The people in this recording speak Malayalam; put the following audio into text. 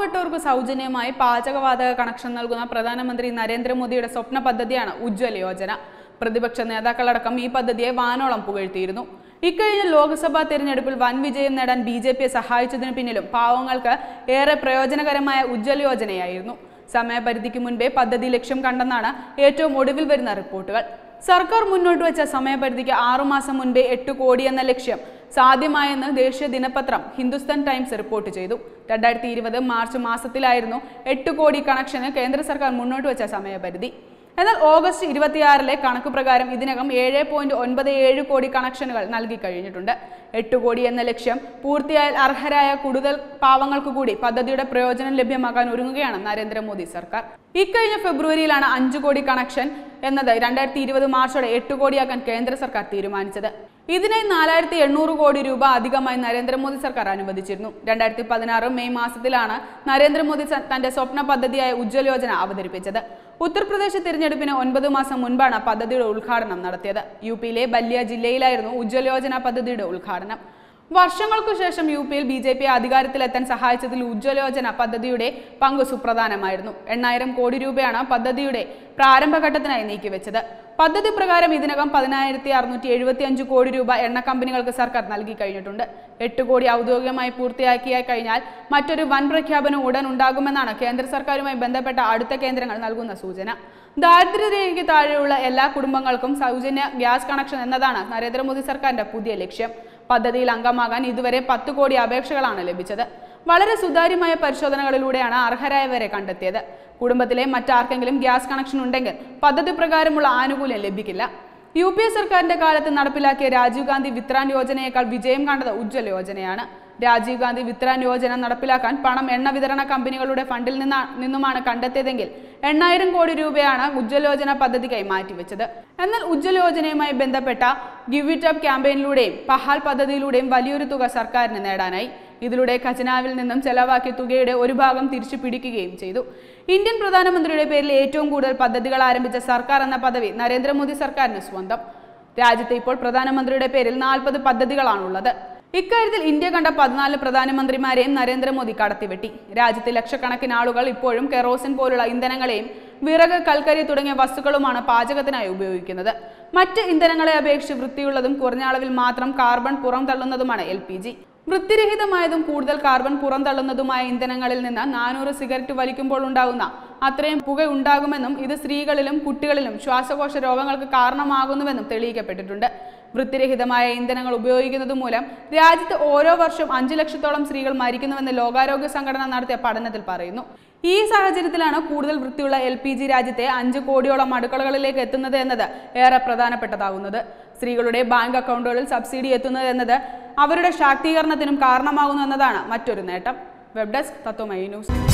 പാവപ്പെട്ടവർക്ക് സൗജന്യമായി പാചകവാതക കണക്ഷൻ നൽകുന്ന പ്രധാനമന്ത്രി നരേന്ദ്രമോദിയുടെ സ്വപ്ന പദ്ധതിയാണ് ഉജ്ജ്വല യോജന. പ്രതിപക്ഷ നേതാക്കളടക്കം ഈ പദ്ധതിയെ വാനോളം പുകഴ്ത്തിയിരുന്നു. ഇക്കഴിഞ്ഞ ലോക്സഭാ തെരഞ്ഞെടുപ്പിൽ വൻ വിജയം നേടാൻ ബി ജെ പിയെ സഹായിച്ചതിനു പിന്നിലും പാവങ്ങൾക്ക് ഏറെ പ്രയോജനകരമായ ഉജ്ജ്വല യോജനയായിരുന്നു. സമയപരിധിക്ക് മുൻപേ പദ്ധതി ലക്ഷ്യം കണ്ടെന്നാണ് ഏറ്റവും ഒടുവിൽ വരുന്ന റിപ്പോർട്ടുകൾ. സർക്കാർ മുന്നോട്ട് വെച്ച സമയപരിധിക്ക് ആറുമാസം മുൻപേ എട്ട് കോടി എന്ന ലക്ഷ്യം സാധ്യമായെന്ന് ദേശീയ ദിനപത്രം ഹിന്ദുസ്ഥാൻ ടൈംസ് റിപ്പോർട്ട് ചെയ്തു. രണ്ടായിരത്തി ഇരുപത് മാർച്ച് മാസത്തിലായിരുന്നു എട്ട് കോടി കണക്ഷന് കേന്ദ്ര സർക്കാർ മുന്നോട്ട് വെച്ച സമയപരിധി. എന്നാൽ ഓഗസ്റ്റ് ഇരുപത്തിയാറിലെ കണക്ക് പ്രകാരം ഇതിനകം ഏഴ് പോയിന്റ് ഒൻപത് ഏഴ് കോടി കണക്ഷനുകൾ നൽകി കഴിഞ്ഞിട്ടുണ്ട്. എട്ട് കോടി എന്ന ലക്ഷ്യം പൂർത്തിയായാൽ അർഹരായ കൂടുതൽ പാവങ്ങൾക്ക് കൂടി പദ്ധതിയുടെ പ്രയോജനം ലഭ്യമാക്കാൻ ഒരുങ്ങുകയാണ് നരേന്ദ്രമോദി സർക്കാർ. ഇക്കഴിഞ്ഞ ഫെബ്രുവരിയിലാണ് അഞ്ചു കോടി കണക്ഷൻ എന്നത് രണ്ടായിരത്തി ഇരുപത് മാർച്ചോടെ എട്ട് കോടിയാക്കാൻ കേന്ദ്ര സർക്കാർ തീരുമാനിച്ചത്. ഇതിനായി നാലായിരത്തി എണ്ണൂറ് കോടി രൂപ അധികമായി നരേന്ദ്രമോദി സർക്കാർ അനുവദിച്ചിരുന്നു. രണ്ടായിരത്തി പതിനാറ് മെയ് മാസത്തിലാണ് നരേന്ദ്രമോദി തന്റെ സ്വപ്ന പദ്ധതിയായ ഉജ്ജ്വല യോജന അവതരിപ്പിച്ചത്. ഉത്തർപ്രദേശ് തിരഞ്ഞെടുപ്പിന് ഒൻപത് മാസം മുൻപാണ് പദ്ധതിയുടെ ഉദ്ഘാടനം നടത്തിയത്. യു പിയിലെ ബല്യ ജില്ലയിലായിരുന്നു ഉജ്ജ്വല യോജന പദ്ധതിയുടെ ഉദ്ഘാടനം. വർഷങ്ങൾക്കു ശേഷം യു പിയിൽ ബി ജെ പി അധികാരത്തിലെത്താൻ സഹായിച്ചതിൽ ഉജ്ജ്വലോചന പദ്ധതിയുടെ പങ്ക് സുപ്രധാനമായിരുന്നു. എണ്ണായിരം കോടി രൂപയാണ് പദ്ധതിയുടെ പ്രാരംഭഘട്ടത്തിനായി നീക്കിവെച്ചത്. പദ്ധതി പ്രകാരം ഇതിനകം പതിനായിരത്തി അറുന്നൂറ്റി എഴുപത്തി അഞ്ച് കോടി രൂപ എണ്ണ കമ്പനികൾക്ക് സർക്കാർ നൽകി കഴിഞ്ഞിട്ടുണ്ട്. എട്ട് കോടി ഔദ്യോഗികമായി പൂർത്തിയാക്കിയ കഴിഞ്ഞാൽ മറ്റൊരു വൻ പ്രഖ്യാപനം ഉടൻ ഉണ്ടാകുമെന്നാണ് കേന്ദ്ര സർക്കാരുമായി ബന്ധപ്പെട്ട അടുത്ത കേന്ദ്രങ്ങൾ നൽകുന്ന സൂചന. ദാരിദ്ര്യരേഖയ്ക്ക് താഴെയുള്ള എല്ലാ കുടുംബങ്ങൾക്കും സൗജന്യ ഗ്യാസ് കണക്ഷൻ എന്നതാണ് നരേന്ദ്രമോദി സർക്കാരിന്റെ പുതിയ ലക്ഷ്യം. പദ്ധതിയിൽ അംഗമാകാൻ ഇതുവരെ പത്ത് കോടി അപേക്ഷകളാണ് ലഭിച്ചത്. വളരെ സുതാര്യമായ പരിശോധനകളിലൂടെയാണ് അർഹരായവരെ കണ്ടെത്തിയത്. കുടുംബത്തിലെ മറ്റാർക്കെങ്കിലും ഗ്യാസ് കണക്ഷൻ ഉണ്ടെങ്കിൽ പദ്ധതി പ്രകാരമുള്ള ആനുകൂല്യം ലഭിക്കില്ല. യു പി എ സർക്കാരിന്റെ കാലത്ത് നടപ്പിലാക്കിയ രാജീവ് ഗാന്ധി വിത്രാൻ യോജനയേക്കാൾ വിജയം കണ്ടത് ഉജ്ജ്വല യോജനയാണ്. രാജീവ് ഗാന്ധി വിത്രാൻ യോജന നടപ്പിലാക്കാൻ പണം എണ്ണ വിതരണ കമ്പനികളുടെ ഫണ്ടിൽ നിന്നാണ് നിന്നുമാണ് കണ്ടെത്തിയതെങ്കിൽ എണ്ണായിരം കോടി രൂപയാണ് ഉജ്ജ്വല യോജന പദ്ധതിക്കായി മാറ്റിവെച്ചത്. എന്നാൽ ഉജ്ജ്വല യോജനയുമായി ബന്ധപ്പെട്ട ഗിവ് ഇറ്റ് അപ്പ് ക്യാമ്പയിനിലൂടെയും പഹാൽ പദ്ധതിയിലൂടെയും വലിയൊരു തുക സർക്കാരിന് നേടാനായി. ഇതിലൂടെ ഖജനാവിൽ നിന്നും ചെലവാക്കിയ തുകയുടെ ഒരു ഭാഗം തിരിച്ചു പിടിക്കുകയും ചെയ്തു. ഇന്ത്യൻ പ്രധാനമന്ത്രിയുടെ പേരിൽ ഏറ്റവും കൂടുതൽ പദ്ധതികൾ ആരംഭിച്ച സർക്കാർ എന്ന പദവി നരേന്ദ്രമോദി സർക്കാരിന് സ്വന്തം. രാജ്യത്ത് ഇപ്പോൾ പ്രധാനമന്ത്രിയുടെ പേരിൽ നാൽപ്പത് പദ്ധതികളാണുള്ളത്. ഇക്കാര്യത്തിൽ ഇന്ത്യ കണ്ട പതിനാല് പ്രധാനമന്ത്രിമാരെയും നരേന്ദ്രമോദി കടത്തിവെട്ടി. രാജ്യത്തെ ലക്ഷക്കണക്കിന് ആളുകൾ ഇപ്പോഴും കെറോസിൻ പോലുള്ള ഇന്ധനങ്ങളെയും വിറക് കൽക്കരി തുടങ്ങിയ വസ്തുക്കളുമാണ് പാചകത്തിനായി ഉപയോഗിക്കുന്നത്. മറ്റ് ഇന്ധനങ്ങളെ അപേക്ഷിച്ച് വൃത്തിയുള്ളതും കുറഞ്ഞ അളവിൽ മാത്രം കാർബൺ പുറംതള്ളുന്നതുമാണ് എൽ വൃത്തിരഹിതമായതും കൂടുതൽ കാർബൺ പുറന്തള്ളുന്നതുമായ ഇന്ധനങ്ങളിൽ നിന്ന് നാനൂറ് സിഗരറ്റ് വലിക്കുമ്പോൾ ഉണ്ടാകുന്ന അത്രയും പുക ഉണ്ടാകുമെന്നും ഇത് സ്ത്രീകളിലും കുട്ടികളിലും ശ്വാസകോശ രോഗങ്ങൾക്ക് കാരണമാകുന്നുവെന്നും തെളിയിക്കപ്പെട്ടിട്ടുണ്ട്. വൃത്തിരഹിതമായ ഇന്ധനങ്ങൾ ഉപയോഗിക്കുന്നത് മൂലം രാജ്യത്ത് ഓരോ വർഷം അഞ്ചു ലക്ഷത്തോളം സ്ത്രീകൾ മരിക്കുന്നുവെന്ന് ലോകാരോഗ്യ സംഘടന നടത്തിയ പഠനത്തിൽ പറയുന്നു. ഈ സാഹചര്യത്തിലാണ് കൂടുതൽ വൃത്തിയുള്ള എൽ രാജ്യത്തെ അഞ്ച് കോടിയോളം അടുക്കളകളിലേക്ക് എത്തുന്നത് എന്നത് ഏറെ പ്രധാനപ്പെട്ടതാകുന്നത്. സ്ത്രീകളുടെ ബാങ്ക് അക്കൗണ്ടുകളിൽ സബ്സിഡി എത്തുന്നത് എന്നത് അവരുടെ ശാക്തീകരണത്തിനും കാരണമാകുന്നു എന്നതാണ് മറ്റൊരു നേട്ടം. Web desk Tatwamayi News.